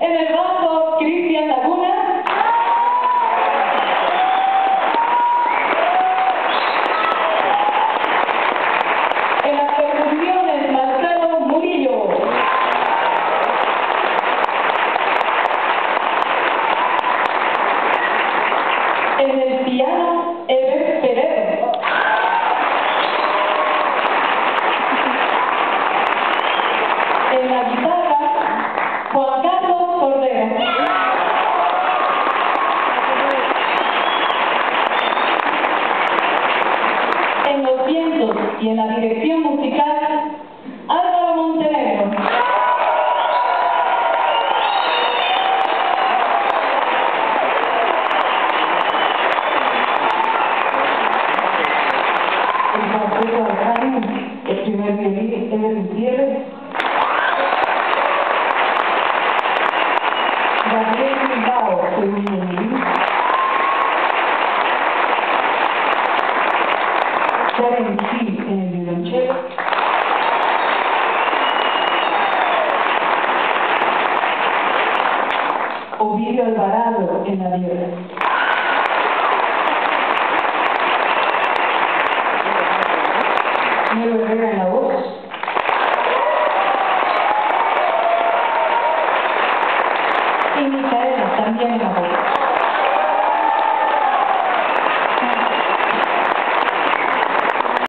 en el banco Cristian Laguna. Y en la dirección musical, Álvaro Montenegro. El cuarteto de Jaime, el primer violín, Ever Gutiérrez. En el. Ovidio Alvarado en la viola. Nero en la voz. Y